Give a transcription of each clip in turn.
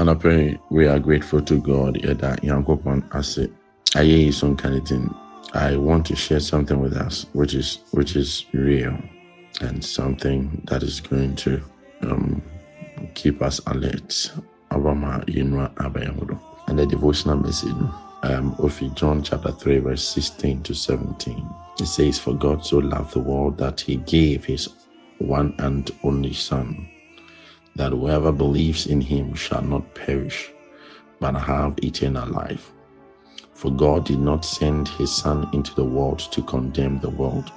Anapɛ we are grateful to God yɛda Nyankopɔn ase. Ayɛ yi so nkanetin. I want to share something with us which is which is real and something that is going to um, keep us alert. Yinwa Abayamudo. And the devotional message um Ofi John chapter 3 verse 16 to 17. It says, For God so loved the world that he gave his one and only son that whoever believes in him shall not perish, but have eternal life. For God did not send his Son into the world to condemn the world,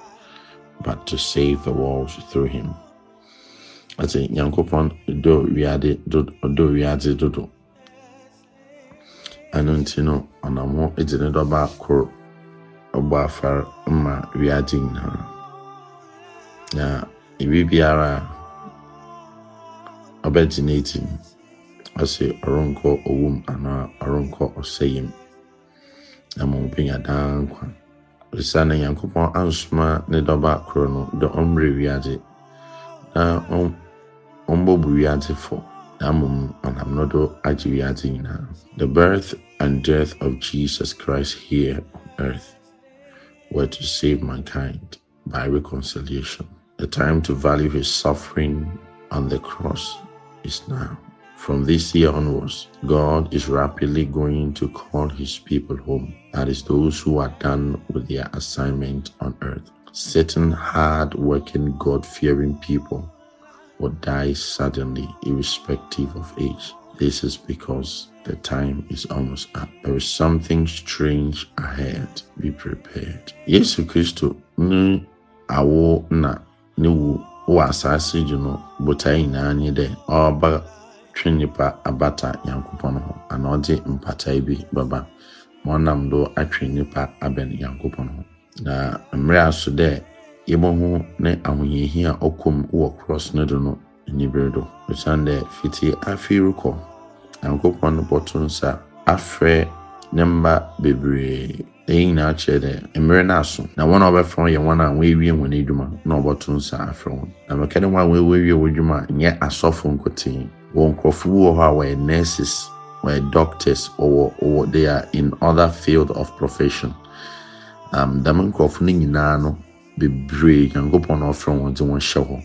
but to save the world through him. Ase Nyankopɔn do wiade do do wiade dodo. Ɛno nti no ɔnam hɔ de ne dɔba koro ɔbɔ afar ma wiade nyinaa. Na ebi biara a ɔbɛgyina eti no, ɔse ɔrenkɔ owum anaa ɔrenkɔ ɔsɛe mu na ma ɔbɛnya daa nkwa ɛsiane nyankopɔn ansoma ne dɔba koro no de ɔmmerɛ wiadze. Na ɔm- ɔmbɔbu wiadze fɔ na mmom ɔnam no do agye wiadze nyinaa. The birth and death of jesus christ here on earth were to save mankind by reconciliation the time to value his suffering on the cross is now from this year onwards, God is rapidly going to call his people home. That is, those who are done with their assignment on earth. Certain hard working, God fearing people will die suddenly, irrespective of age. This is because the time is almost up. There is something strange ahead. Be prepared. Yesu Kristo ne awo na ne wu wɔ asase yi no botae nyinaa nye dɛ ɔreba twe nipa abata nyankopɔn ho anaa ɔde mpatae bi bɛba ma do atwe nipa abɛn nyankopɔn ho. Na mmerɛ a so dɛ yɛbɛho ne ahohiahia a ɔkɔm wɔ cross no do no anibere do ɛsiane dɛ afei rekɔ. Nyankopɔn no bɔto nsa afrɛ ne mba bebree. Ɛyi nyinaa kyerɛ dɛ mmerɛ no aso na wɔn a wɔbɛfrɛ yɛ wɔn a wɔawie wɔn adwuma na wɔbɛto nsa afrɛ wɔn. Na mɛka ne wɔn a wɔawie wɔn adwuma nyɛ asɔfo nkotee wɔn nkurɔfo wɔ hɔ a wɔyɛ nurses wɔyɛ doctors wɔwɔ wɔwɔ they are in other field of profession. Um, dɛm nkurɔfo no nyinaa no bebree nyankopɔn na ɔfrɛ wɔn de wɔn hyɛ hɔ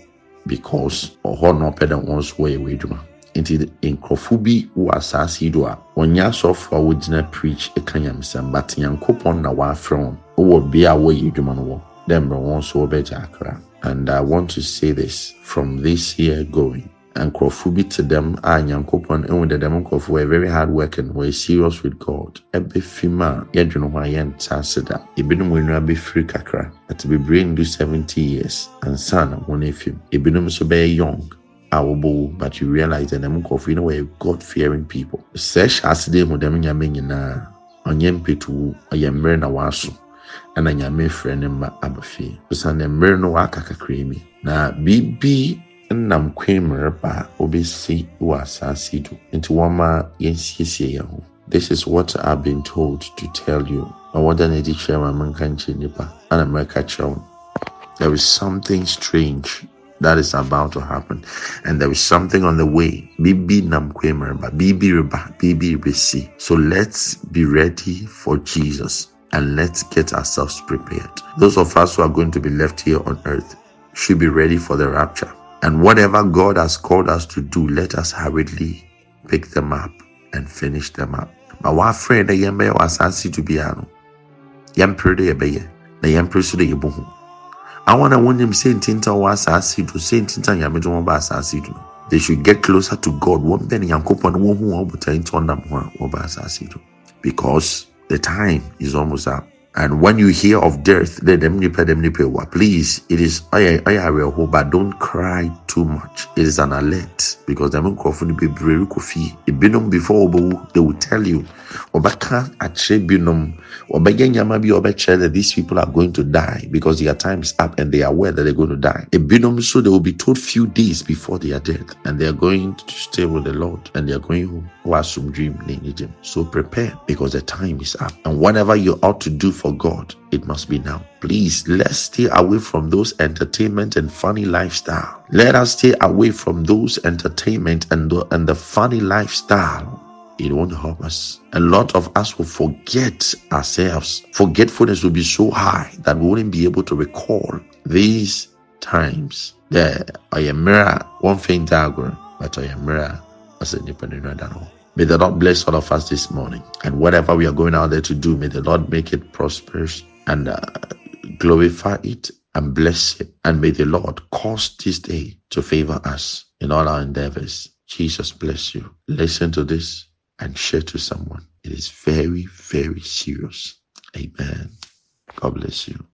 because ɔhɔ na ɔpɛ dɛ wɔn nso wɔyɛ wɔn adwuma nti nkurɔfo bi wɔ asase yi do a wɔnyɛ asɔfo a wɔgyina preach ka nyamesɛm but nyankopɔn na wafrɛ wɔn wɔ bea a wɔyɛ adwuma no wɔ. Dɛ mmerɛ wɔn nso wɔbɛgye akra. And i want to say this from this year going nkurɔfo bi te dɛm a nyankopɔn ehu dɛ dɛm nkurɔfo wɔyɛ very hard working wɔyɛ serious with god. Ɛbɛfi mu a yɛdwene ho a yɛnte ase da. Ebinom wɔn bɛfiri kakra. At bebree ndu seventy years ansa na wɔn afim. Ebinom nso bɛyɛ young a wɔbɔ but you realize that them yi na wɔyɛ god fearing people. Sɛ hyɛ ase de hu dɛm nyame nyinaa. Ɔnyɛ mpetuwu ɔyɛ mmerɛ na waso ɛna nyame frɛ ne mma aba fie. Siane mmerɛ no na biribi nam kwan mu reba a wobɛsi wɔ asase do. Nti ho. This is what i've been told to tell you. Na wɔda no adi kyerɛ ma menka nkyerɛ nnipa ana mɛka kyerɛ wo there is something strange that is about to happen, and there is something on the way. Bibi nam kwemerba, bibi reba, bibi resi. So let's be ready for Jesus and let's get ourselves prepared. Those of us who are going to be left here on earth should be ready for the rapture. And whatever God has called us to do, let us hurriedly pick them up and finish them up. But what friend yembe was asking to be ano. Yempere de yebeye, na yempere so de yebohu. Àwọn a wɔnim sɛ ntinta wɔ asase do sɛ ntinta nyame de wɔn ba asase do they should get closer to god wɔn bɛ ne nyankopɔn no wɔn ho wɔn botan nti ɔnam ho a wɔba asase do because the time is almost up and when you hear of death please it is but don't cry too much. It is an alert because ebinom before they will tell you. That these people are going to die because their time is up and they are aware that they're going to die. So they will be told few days before their death and they are going to stay with the lord and they are going home. So prepare because the time is up. And whatever you ought to do for for God, it must be now. Please, let's stay away from those entertainment and funny lifestyle. Let us stay away from those entertainment and the, and the funny lifestyle it won't help us. A lot of us will forget ourselves. Forgetfulness will be so high that we wouldn't be able to recall these times. There, I am mirror, one thing diagram, but I am mirror as a independent all. May the Lord bless all of us this morning. And whatever we are going out there to do, may the Lord make it prosperous and uh, glorify it and bless it. And may the Lord cause this day to favor us in all our endeavors. Jesus bless you. Listen to this and share to someone. It is very, very serious. Amen. God bless you.